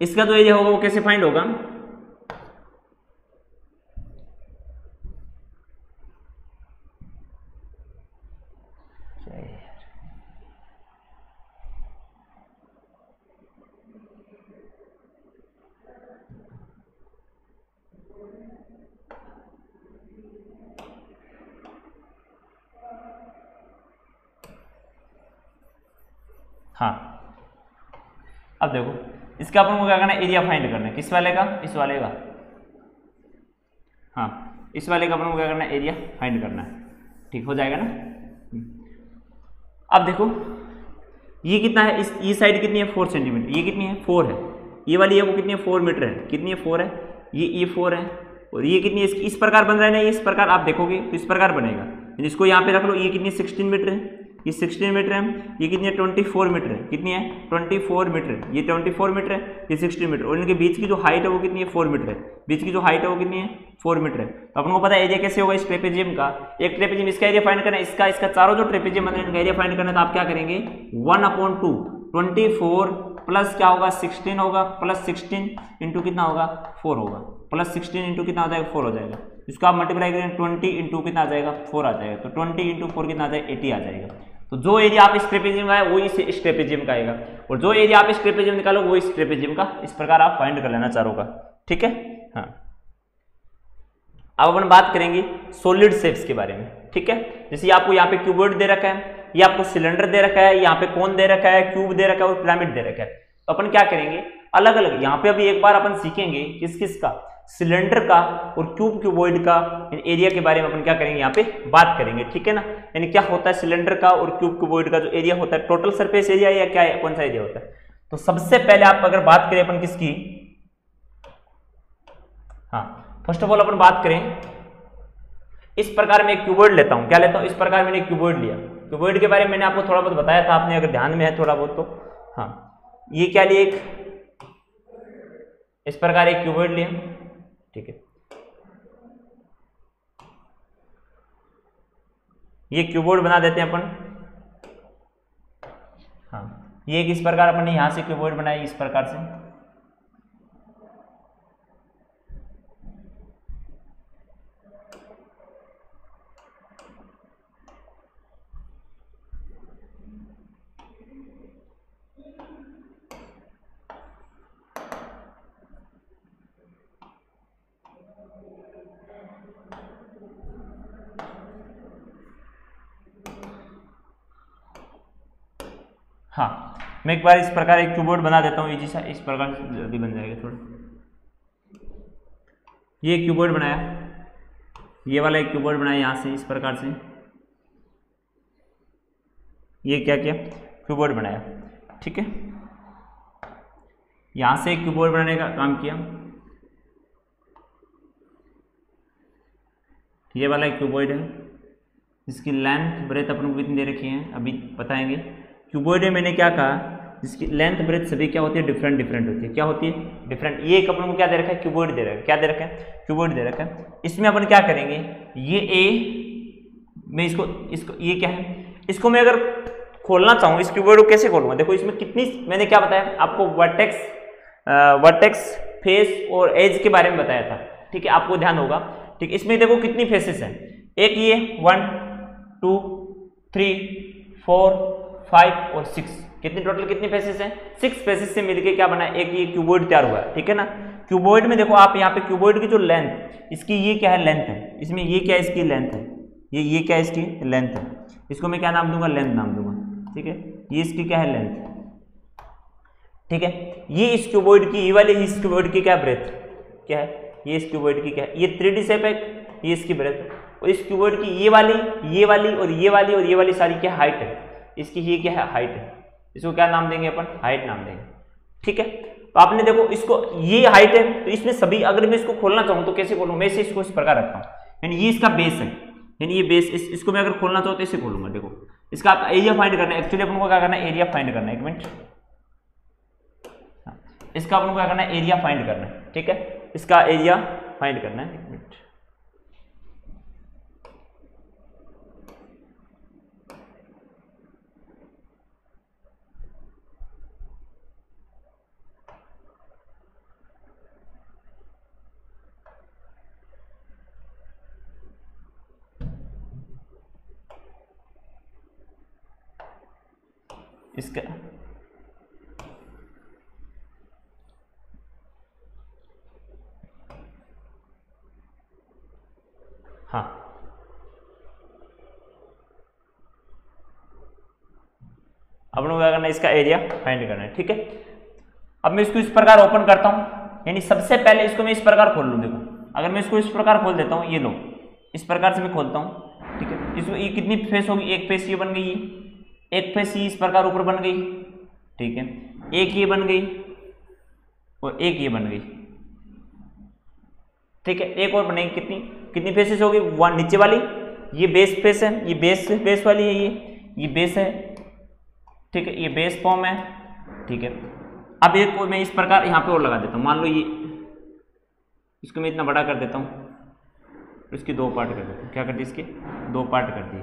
इसका जो एरिया होगा, वो कैसे फाइंड होगा? हाँ। अब देखो इसका अपन को क्या करना है? एरिया फाइंड करना है। किस वाले का? इस वाले का। हाँ इस वाले का अपन को क्या करना है? एरिया फाइंड करना है। ठीक हो जाएगा ना? हम्म। अब देखो ये कितना है? इस ये साइड कितनी है? फोर सेंटीमीटर ये कितनी है? फोर है। ये वाली है वो कितनी है? फोर मीटर है। कितनी है? फोर है। ये ये फोर है। और ये कितनी इस, इस प्रकार बन रहा है ना? इस प्रकार। आप देखोगे तो इस प्रकार बनेगा। इसको यहाँ पे रख लो। ये कितनी सिक्सटीन मीटर है। ये 16 मीटर है। ये कितनी है? 24 मीटर है। कितनी है? 24 मीटर ये 24 मीटर है, ये 16 मीटर और इनके बीच की जो हाइट है वो कितनी है? 4 मीटर है। बीच की जो हाइट है वो कितनी है? 4 मीटर है। तो अपन को पता है एरिया कैसे होगा इस ट्रेपेजियम का। एक ट्रेपेजियम इसका एरिया फाइंड करना है। इसका इसका चारों जो ट्रेपेजियम है, इनका एरिया फाइंड करना है तो आप क्या करेंगे? One upon two twenty four plus क्या होगा? सिक्सटीन होगा। प्लस सिक्सटीन इंटू कितना होगा? फोर होगा। प्लस सिक्सटीन इंटू कितना आ जाएगा? फोर हो जाएगा। इसको आप मल्टीप्लाई करें ट्वेंटी इंटू कितना आ जाएगा? फोर आ जाएगा। तो ट्वेंटी इंटू फोर कितना आ जाएगा एटी आ जाएगा। तो जो एरिया आप इस ट्रेपेजियम का है, वो इस ट्रेपेजियम का आएगा। और जो एरिया आप इस ट्रेपेजियम निकालो, वो इस ट्रेपेजियम का, इस प्रकार आप फाइंड कर लेना चारों का। ठीक है? हाँ। अब अपन बात करेंगे सॉलिड शेप्स के बारे में। ठीक है? जैसे आपको यहाँ पे क्यूबोइड दे रखा है, ये आपको सिलेंडर दे रखा है, यहाँ पे कौन दे रखा है क्यूब दे रखा है और पिरामिड दे रखा है। तो अपन क्या करेंगे? अलग अलग यहाँ पे अभी एक बार अपन सीखेंगे किस किस का। सिलेंडर का और क्यूब क्यूबोइड का एरिया के बारे में अपन क्या करेंगे, यहाँ पे बात करेंगे, ठीक है ना? यानी क्या होता है सिलेंडर का और क्यूब क्यूबोइड का जो एरिया होता है टोटल सरफेस एरिया या क्या है, कौन सा एरिया होता है? तो सबसे पहले आप अगर बात करें अपन किसकी? हाँ फ़र्स्ट ऑफ़ ऑल अपन बात करें, इस प्रकार में एक क्यूबोइड लेता हूँ। क्या लेता हूँ? इस प्रकार मैंने क्यूबोइड लिया। क्यूबोइड के बारे में मैंने आपको थोड़ा बहुत बताया था, आपने अगर ध्यान में है थोड़ा बहुत तो। हाँ ये क्या लिए एक, इस प्रकार एक क्यूबोइड लिया ठीक है। ये क्यूबोर्ड बना देते हैं अपन। हाँ ये किस प्रकार अपन ने यहाँ से क्यूबोर्ड बनाया इस प्रकार से? हाँ मैं एक बार इस प्रकार एक क्यूबोर्ड बना देता हूँ इजी सा, इस प्रकार से जल्दी बन जाएगा थोड़ा। ये क्यूबोर्ड बनाया। ये वाला एक कीबोर्ड बनाया यहाँ से, इस प्रकार से। ये क्या किया? कीबोर्ड बनाया। ठीक है? यहाँ से एक कीबोर्ड बनाने का काम किया। ये वाला एक क्यूबोर्ड है इसकी लेंथ ब्रेथ अपन को कितनी दे रखी है, अभी बताएँगे। कीबोर्ड में मैंने क्या कहा? जिसकी लेंथ ब्रेथ सभी क्या होती है? डिफरेंट डिफरेंट होती है। क्या होती है? डिफरेंट ये एक अपन को क्या दे रखा है? कीबोर्ड दे रखा है? क्या दे रखा है? कीबोर्ड दे रखा है? इसमें अपन क्या करेंगे? ये ए मैं इसको इसको, ये क्या है? इसको मैं अगर खोलना चाहूँ, इस कीबोर्ड को कैसे खोलूँगा? देखो, इसमें कितनी, मैंने क्या बताया? आपको वर्टेक्स वर्टेक्स फेस और एज के बारे में बताया था। ठीक है? आपको ध्यान होगा। ठीक है इसमें देखो कितनी फेसेस हैं। एक ये one two three four five और सिक्स कितनी टोटल कितनी फेसेस हैं? सिक्स फेसेस से मिलके क्या बना एक ये क्यूबोर्ड तैयार हुआ है, ठीक है ना? क्यूबोर्ड में देखो आप यहाँ पे क्यूबोर्ड की जो लेंथ इसकी ये क्या है लेंथ है? इसमें ये क्या इसकी लेंथ है? ये ये क्या इसकी लेंथ है? इसको मैं क्या नाम दूँगा? लेंथ नाम दूँगा, ठीक है? ये इसकी क्या है लेंथ ठीक है? ये इस क्यूबोर्ड की, ये वाली इस क्यूबोर्ड की क्या ब्रेथ क्या है? ये इस क्यूबोर्ड की क्या है? ये थ्री डी सेप है ये इसकी ब्रेथ और इस क्यूबोर्ड की ये वाली ये वाली और ये वाली और ये वाली सारी क्या हाइट है? इसकी ही क्या है? हाइट है। इसको क्या नाम देंगे अपन? हाइट नाम देंगे। ठीक है? तो आपने देखो इसको ये हाइट है तो इसमें सभी अगर मैं इसको खोलना चाहूँ तो कैसे खोलूँ? मैं इसे इसको इस प्रकार रखता हूँ। यानी ये इसका बेस है। यानी ये बेस इस, इसको मैं अगर खोलना चाहूँ तो इसे खोलूँगा देखो। इसका आप एरिया फाइंड करना है। एक्चुअली अपन को क्या करना है? एरिया फाइंड करना है। एक मिनट। हाँ, इसका अपन को क्या करना है? एरिया फाइंड करना है। ठीक है? इसका एरिया फाइंड करना है एक मिनट इसका हाँ। अब लोग क्या करना है, इसका एरिया फाइंड करना है, ठीक है? अब मैं इसको इस प्रकार ओपन करता हूँ, यानी सबसे पहले इसको मैं इस प्रकार खोल लूँ, देखो। अगर मैं इसको इस प्रकार खोल देता हूँ, ये लो, इस प्रकार से मैं खोलता हूँ, ठीक है? इसको ये कितनी फेस होगी? एक फेस ये बन गई एक फेस इस प्रकार ऊपर बन गई, ठीक है? एक ये बन गई और एक ये बन गई, ठीक है? एक और बनेगी कितनी? कितनी फेसेस होगी? वन नीचे वाली। ये बेस फेस है, ये बेस बेस वाली है ये। ये बेस है, ठीक है? ये बेस फॉर्म है, ठीक है? अब एक मैं इस प्रकार यहाँ पे और लगा देता हूँ। मान लो ये, इसको मैं इतना बड़ा कर देता हूँ। इसकी दो पार्ट कर देता हूँ। क्या कर दी इसके? दो पार्ट कर दिए।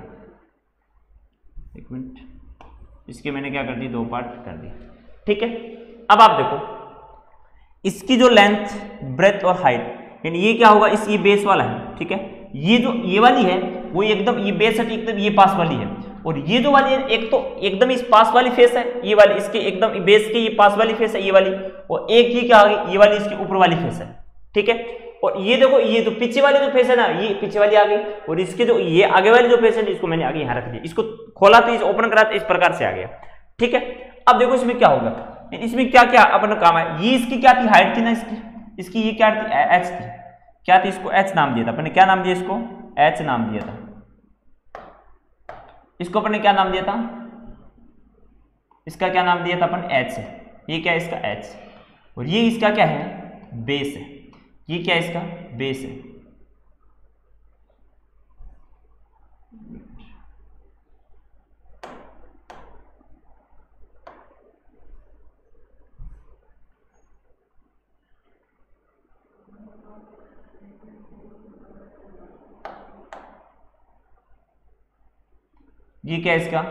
एक मिनट। इसके मैंने क्या कर दी? दो पार्ट कर दिए ठीक है? अब आप देखो। इसकी जो लेंथ ब्रेथ और हाइट यानी ये क्या होगा? इस ये बेस वाला है। ठीक है? ये जो, ये वाली है, वो एकदम ये बेस है एकदम ये पास वाली है। और ये जो वाली है, एक तो एकदम इस पास वाली फेस है, ये वाली इसके एकदम बेस के ये पास वाली फेस है, ये वाली। और एक ये क्या गई? ये वाली इसकी ऊपर वाली फेस है। ठीक है? और ये देखो, ये जो पीछे वाली जो फेस है ना, ये पीछे वाली आ गई और इसके जो, ये आगे वाली जो फेस है, इसको मैंने आगे यहाँ रख दिया। इसको खोला तो इस ओपन करा तो इस प्रकार से आ गया। ठीक है? अब देखो इसमें क्या होगा। इसमें क्या क्या अपना काम है? ये इसकी क्या थी? हाइट थी ना इसकी? इसकी ये क्या थी? एच थी। क्या थी इसको? एच नाम दिया था। अपने क्या नाम दिया इसको? एच नाम दिया था। इसको अपने क्या नाम दिया था? इसका क्या नाम दिया था? अपन एच है ये क्या इसका एच और ये इसका क्या है? बेस है। ये क्या है इसका? बेस है। ये क्या है इसका?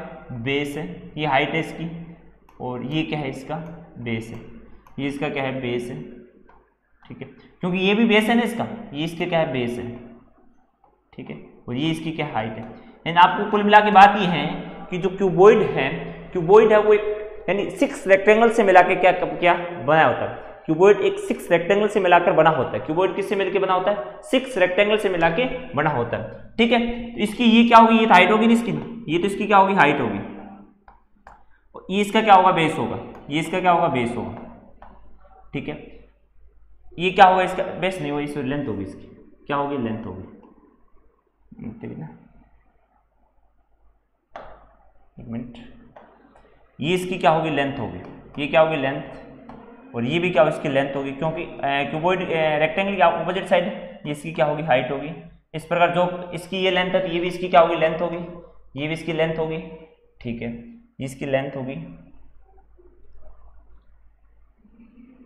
बेस है। ये हाइट है इसकी और ये क्या है इसका? बेस है। ये इसका क्या है? बेस है। ठीक है? क्योंकि ये भी बेस है ना इसका। ये इसके क्या है? बेस है। ठीक है? और ये इसकी क्या हाइट है? यानी आपको कुल मिला के बात ये है कि जो क्यूबोइड है क्यूबोइड है वो एक, यानी सिक्स रेक्टेंगल से मिला के क्या क्या बनाया होता है? क्यूबोइड एक सिक्स रेक्टेंगल से मिलाकर बना होता है। क्यूबोइड किससे मिलकर बना होता है? सिक्स रेक्टेंगल से मिला के बना होता है। ठीक है? तो इसकी ये क्या होगी? ये हाइट होगी ना इसकी? ये तो इसकी क्या होगी? हाइट होगी। ये इसका क्या होगा? बेस होगा। ये इसका क्या होगा? बेस होगा। ठीक है? ये क्या होगा इसका? बेस नहीं होगा इस लेंथ होगी इसकी। क्या होगी लेंथ होगी? ना एक मिनट। ये इसकी क्या होगी? लेंथ होगी। ये क्या होगी? लेंथ और ये भी क्या होगी? इसकी लेंथ होगी। क्योंकि क्यूबॉइड रेक्टेंगल क्या अपोजिट साइड ये इसकी क्या होगी? हाइट होगी। इस प्रकार जो इसकी ये लेंथ है तो ये भी इसकी क्या होगी? लेंथ होगी। ये भी इसकी लेंथ होगी। ठीक है। इसकी लेंथ होगी।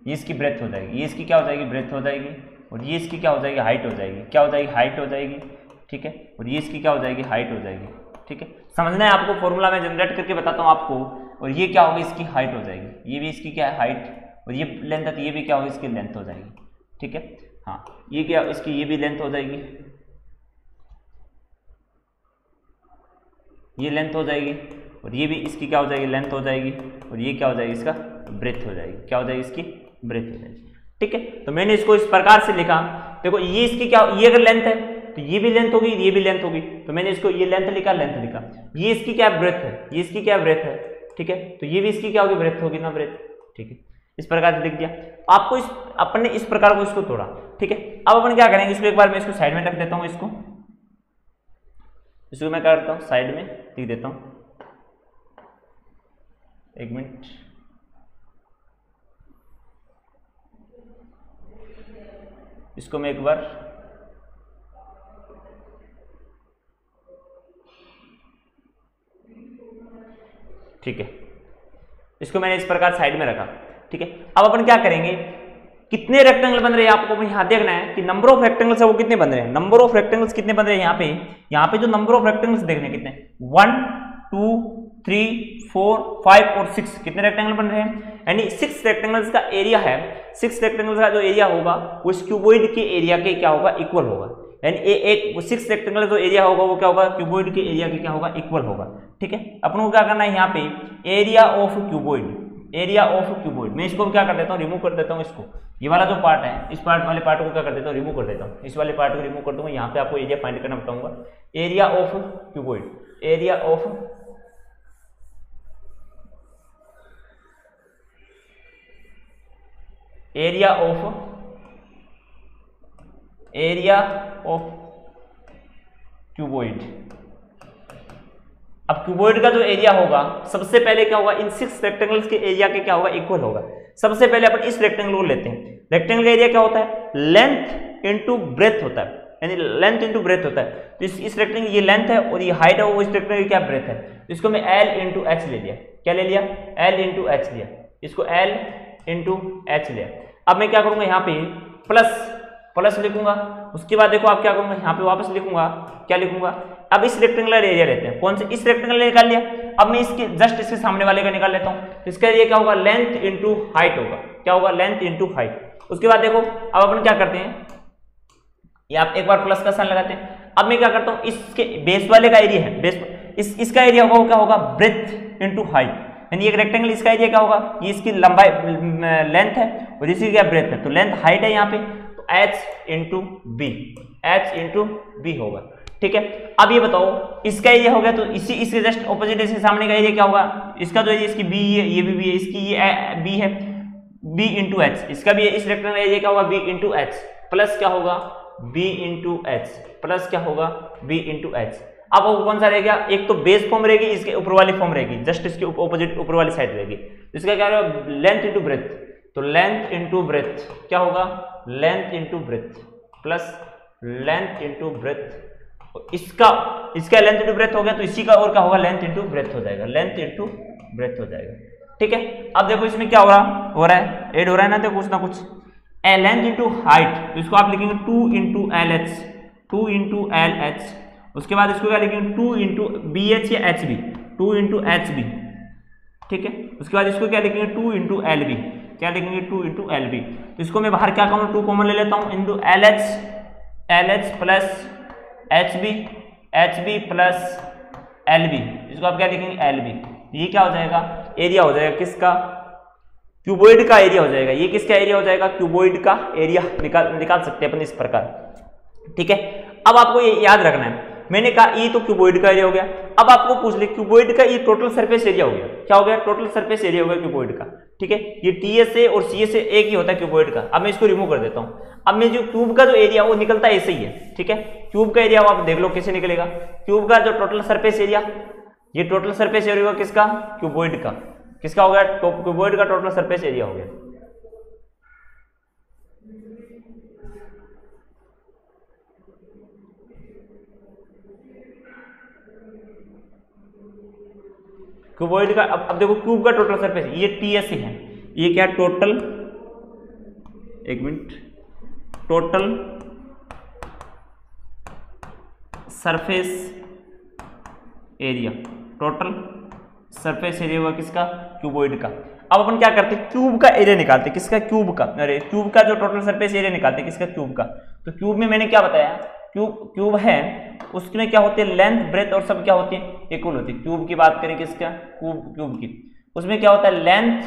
ये इसकी ब्रेथ हो जाएगी ये इसकी क्या हो जाएगी ब्रेथ हो जाएगी और ये इसकी क्या हो जाएगी हाइट हो जाएगी क्या हो जाएगी हाइट हो जाएगी ठीक है और ये इसकी क्या हो जाएगी हाइट हो जाएगी ठीक है समझना है आपको फॉर्मूला में जनरेट करके बताता हूँ आपको और ये क्या होगी इसकी हाइट हो जाएगी ये भी इसकी क्या है हाइट और ये लेंथ है तो ये भी क्या होगी इसकी लेंथ हो जाएगी ठीक है हाँ ये क्या इसकी ये भी लेंथ हो जाएगी ये लेंथ हो जाएगी और ये भी इसकी क्या हो जाएगी लेंथ हो जाएगी और ये क्या हो जाएगी इसका ब्रेथ हो जाएगी क्या हो जाएगी इसकी ब्रेथ जाएगी ठीक है? तो मैंने इसको इस प्रकार से लिखा, देखो, ये इसकी क्या, ये अगर लेंथ है तो ये भी लेंथ होगी, ये भी लेंथ होगी। तो मैंने इसको ये लेंथ लिखा लेंथ लिखा। ये इसकी क्या ब्रेथ है? ये इसकी क्या ब्रेथ है? ठीक है? तो ये भी इसकी क्या होगी? ब्रेथ होगी ना ब्रेथ ठीक है? इस प्रकार से लिख दिया। आपको इस, अपन ने इस प्रकार को इसको तोड़ा। ठीक है? अब अपन क्या करेंगे? इसको एक बार मैं इसको साइड में रख देता हूँ इसको। इसको मैं क्या करता हूँ साइड में, लिख देता हूँ। एक मिनट। इसको मैं एक बार ठीक है। इसको मैंने इस प्रकार साइड में रखा, ठीक है। अब अपन क्या करेंगे? कितने रेक्टेंगल बन रहे हैं? आपको यहाँ देखना है कि नंबर ऑफ़ रेक्टेंगल्स है वो कितने बन रहे हैं? नंबर ऑफ़ रेक्टेंगल्स कितने बन रहे हैं यहाँ पे? यहाँ पे जो नंबर ऑफ़ रेक्टेंगल्स देखने कितने? One two, three, four, five और सिक्स। कितने रेक्टेंगल बन रहे हैं? यानी सिक्स रेक्टेंगल्स का एरिया है। सिक्स रेक्टेंगल्स का जो एरिया होगा, वो इस क्यूबोइड के एरिया के क्या होगा? इक्वल होगा। यानी ए एक सिक्स रेक्टेंगल जो एरिया होगा, वो क्या होगा? क्यूबोइड के एरिया के क्या होगा? इक्वल होगा। ठीक है? अपन को क्या करना है यहाँ पे? Area of cuboid area of cuboid मैं इसको क्या कर देता हूँ? रिमूव कर देता हूँ इसको। ये वाला जो पार्ट है, इस पार्ट वाले पार्ट को क्या कर देता हूँ? रिमूव कर देता हूँ। इस वाले पार्ट को रिमूव कर दूँगा। यहाँ पे आपको एरिया फाइंड करना बताऊँगा। Area of cuboid area of area of area of cuboid अब क्यूबोइड का जो एरिया होगा सबसे पहले क्या होगा? इन सिक्स रेक्टेंगल्स के एरिया के क्या होगा? इक्वल होगा। सबसे पहले अपन इस रेक्टेंगल को लेते हैं। रेक्टेंगल का एरिया क्या होता है? लेंथ इंटू ब्रेथ होता है। यानी लेंथ इंटू ब्रेथ होता है। तो इस, इस रेक्टेंगल ये लेंथ है और ये हाइट है वो इस रेक्टेंगल की क्या ब्रेथ है? इसको मैं एल इंटू एच ले लिया। क्या ले लिया? एल इंटू एच लिया। इसको एल इंटू एच लिया अब मैं क्या करूँगा यहाँ पे प्लस प्लस लिखूँगा। उसके बाद देखो आप क्या करूँगा, यहाँ पे वापस लिखूँगा। क्या लिखूँगा? अब इस रेक्टेंगुलर एरिया लेते हैं। कौन से? इस रेक्टेंगुलर निकाल लिया। अब मैं इसके जस्ट इसके सामने वाले का निकाल लेता हूँ। तो इसका एरिया क्या होगा? लेंथ इंटू हाइट होगा। क्या होगा? लेंथ इंटू हाइट उसके बाद देखो, अब अपन क्या करते हैं? ये आप एक बार प्लस का साइन लगाते हैं। अब मैं क्या करता हूँ? इसके बेस वाले का एरिया है। बेस इस, इसका एरिया होगा, क्या होगा? ब्रेथ इंटू हाइट यानी एक रेक्टेंगल इसका एरिया क्या होगा? ये इसकी लंबाई लेंथ है और इसी क्या ब्रेथ है? तो लेंथ हाइट है यहाँ पे तो H into B H into B होगा। ठीक है? अब ये बताओ, इसका एरिया हो गया तो इसी इसके जस्ट ऑपोजिट इसके सामने का एरिया क्या होगा? इसका जो एरिया इसकी बी है ये भी बी है, इसकी ये बी है। बी इंटू एच इसका भी इस रेक्टेंगल एरिया क्या होगा? बी इंटू एच प्लस क्या होगा? बी इंटू एच प्लस क्या होगा? बी इंटू एच अब वो कौन सा रहेगा एक तो बेस फॉर्म रहेगी, इसके ऊपर वाली फॉर्म रहेगी जस्ट इसके ऑपोजिट ऊपर वाली साइड रहेगी। इसका क्या रहेगा? लेंथ इंटू ब्रेथ तो लेंथ इंटू ब्रेथ क्या होगा? Length into breadth plus length into breadth इसका इसका लेंथ इंटू ब्रेथ हो गया तो इसी का और क्या होगा? लेंथ इंटू ब्रेथ हो जाएगा। लेंथ इंटू ब्रेथ हो जाएगा। ठीक है? अब देखो इसमें क्या हो रहा? हो रहा है? एड हो रहा है ना? देखो कुछ ना कुछ। ए लेंथ इंटू हाइट तो इसको आप लिखेंगे two into L H two into L H उसके बाद इसको क्या लिखेंगे? टू इंटू बी एच या H B two into H B ठीक है? उसके बाद इसको क्या लिखेंगे? टू इंटू एल बी क्या लिखेंगे? टू इंटू एल बी तो इसको मैं बाहर क्या कहूँ? टू कॉमन ले लेता हूँ। Into L H L H plus H B H B plus L B इसको आप क्या लिखेंगे? एल बी ये क्या हो जाएगा? एरिया हो जाएगा किसका? क्यूबोइड का एरिया हो जाएगा। ये किसका एरिया हो जाएगा? क्यूबोइड का एरिया निकाल निकाल सकते हैं अपन इस प्रकार। ठीक है? अब आपको ये याद रखना है। मैंने कहा, ई तो क्यूबोइड का एरिया हो गया। अब आपको पूछ ले, क्यूबोइड का ये टोटल सरफेस एरिया हो गया। क्या हो गया? टोटल सरफेस एरिया हो गया क्यूबोइड का। ठीक है? ये टी एस ए और सी एस एक ही होता है क्यूबोइड का। अब मैं इसको रिमूव कर देता हूँ। अब मैं जो क्यूब का जो एरिया वो निकलता है ऐसे ही है। ठीक है? क्यूब का एरिया आप देख लो कैसे निकलेगा। क्यूब का जो टोटल सरफेस एरिया, ये टोटल सरफेस एरिया होगा किसका? क्यूबोइड का। किसका हो गया? क्यूबोइड का टोटल सरफेस एरिया हो गया। क्यूबॉइड का अब, अब देखो क्यूब का टोटल सरफेस ये टी एस है। ये क्या टोटल एक minute. Total surface area total surface area हुआ किसका? क्यूबॉइड का। अब अपन क्या करते हैं? क्यूब का एरिया निकालते हैं। किसका? क्यूब का। अरे क्यूब का जो टोटल सरफेस एरिया निकालते हैं किसका? क्यूब का। तो क्यूब में मैंने क्या बताया? क्यूब क्यूब है उसमें क्या होते हैं? लेंथ, ब्रेथ और सब क्या होती है? इक्वल होती है। क्यूब की बात करें किसका? क्यूब क्यूब की। उसमें क्या होता है? लेंथ,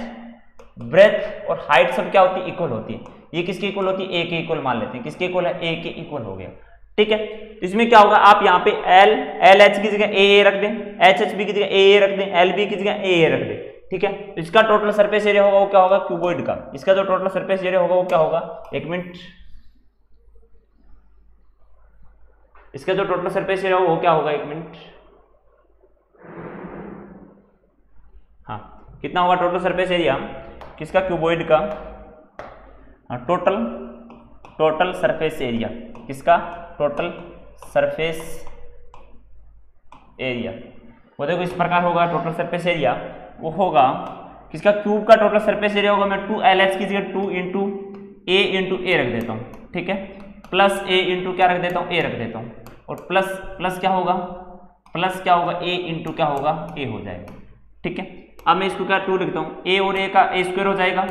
ब्रेथ और हाइट सब क्या होती है? इक्वल होती है। ये किसके इक्वल होती है? ए के इक्वल मान लेते हैं। किसके इक्वल है? ए के इक्वल हो गया। ठीक है? तो इसमें क्या होगा? आप यहाँ पे एल एल एच की जगह ए ए रख दें। एच एच बी की जगह ए ए रख दें। एल बी की जगह ए ए रख दें। ठीक है? तो इसका टोटल सरफेस एरिया होगा वो क्या होगा? क्यूबोइड का। इसका जो टोटल सरफेस एरिया होगा वो क्या होगा? एक मिनट। इसका जो टोटल सरफेस एरिया वो क्या होगा एक मिनट? हाँ कितना होगा टोटल सरफेस एरिया? किसका क्यूबोइड का? हाँ टोटल टोटल सरफेस एरिया। किसका? Total surface area. वो देखो इस प्रकार होगा टोटल सरफेस एरिया। वो होगा, किसका क्यूब का टोटल सरफेस एरिया होगा? मैं टू एल एच की जगह two into A into A रख देता हूँ, ठीक है? प्लस ए इंटू क्या रख देता हूँ? ए रख देता हूँ। और प्लस प्लस क्या होगा? प्लस क्या होगा? ए इंटू क्या होगा? ए हो जाएगा। ठीक है? अब मैं इसको क्या टू लिखता हूँ। ए और ए का ए स्क्वेयर हो जाएगा।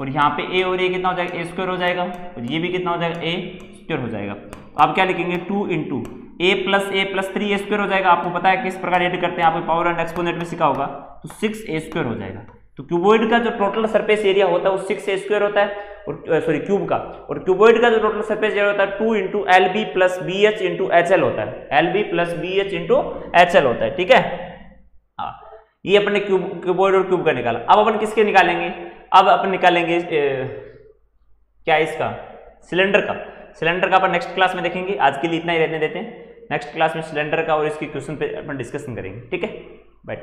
और यहाँ पे ए और ए कितना हो जाएगा? ए स्क्वायर हो जाएगा। और ये भी कितना हो जाएगा? ए स्क्वायर हो जाएगा। अब क्या लिखेंगे? Two into A plus A plus three A square हो जाएगा। आपको पता है किस प्रकार एड करते हैं? आपको पावर एंड एक्सपोनेंट में सीखा होगा। तो सिक्स ए स्क्वेयर हो जाएगा। तो क्यूबोइड का जो टोटल सरफेस एरिया होता है, वो सिक्स ए स्क्वायर होता है। और सॉरी क्यूब का। और क्यूबोइड का जो टोटल सरफेस एरिया होता है two into L B plus B H into H L होता है। L B plus B H into H L होता है ठीक है? हाँ ये अपने क्यूब क्यूबोइड और क्यूब का निकाला। अब अपन किसके निकालेंगे? अब अपन निकालेंगे ए, क्या इसका? सिलेंडर का। सिलेंडर का अपन नेक्स्ट क्लास में देखेंगे। आज के लिए इतना ही रहने देते हैं। नेक्स्ट क्लास में सिलेंडर का और इसकी क्वेश्चन पे अपन डिस्कशन करेंगे ठीक है? बाय